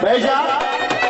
回家。家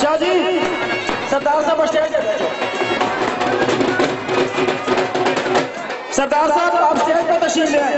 शाहजी सरदार साहब स्टैंड सरदार साहब आप स्टेज पर तशरीफ़ ले आए।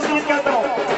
Celso